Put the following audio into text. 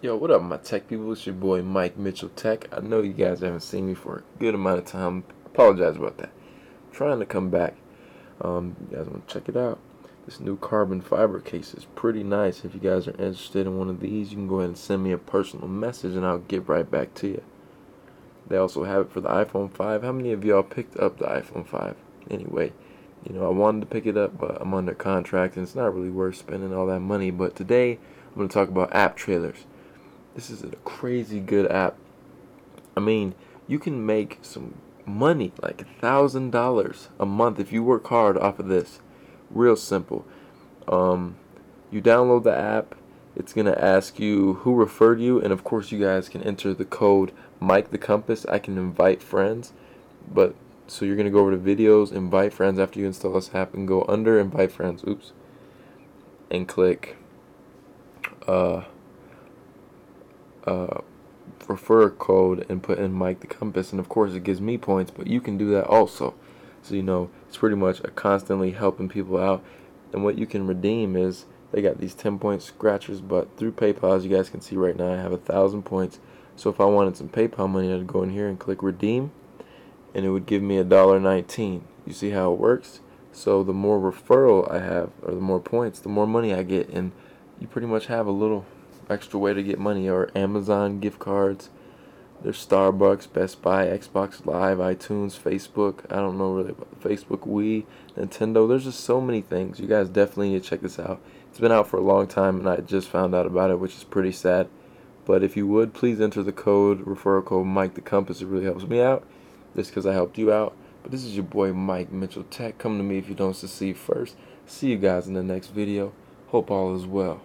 Yo, what up, my tech people? It's your boy Mike Mitchell Tech. I know you guys haven't seen me for a good amount of time. Apologize about that. I'm trying to come back. Um, you guys want to check it out? This new carbon fiber case is pretty nice. If you guys are interested in one of these, you can go ahead and send me a personal message and I'll get right back to you. They also have it for the iPhone 5. How many of y'all picked up the iPhone 5? Anyway, you know, I wanted to pick it up, but I'm under contract and it's not really worth spending all that money. But today, I'm going to talk about app trailers. This is a crazy good app. I mean, you can make some money, like a thousand dollars a month if you work hard off of this. Real simple. Um, you download the app. It's gonna ask you who referred you, and of course, you guys can enter the code Mike the Compass. I can invite friends, but so you're gonna go over to videos, invite friends after you install this app, and go under invite friends. Oops, and click. Uh, uh, refer code and put in Mike the Compass, and of course it gives me points, but you can do that also. So you know it's pretty much a constantly helping people out, and what you can redeem is they got these 10 point scratchers, but through PayPal, as you guys can see right now, I have a thousand points. So if I wanted some PayPal money, I'd go in here and click redeem, and it would give me a dollar nineteen. You see how it works? So the more referral I have, or the more points, the more money I get, and you pretty much have a little extra way to get money or Amazon gift cards. There's Starbucks, Best Buy, Xbox Live, iTunes, Facebook. I don't know really about Facebook, Wii, Nintendo. There's just so many things. You guys definitely need to check this out. It's been out for a long time and I just found out about it, which is pretty sad. But if you would, please enter the code, referral code Mike the Compass. It really helps me out. Just because I helped you out. But this is your boy Mike Mitchell Tech. Come to me if you don't succeed first. See you guys in the next video. Hope all is well.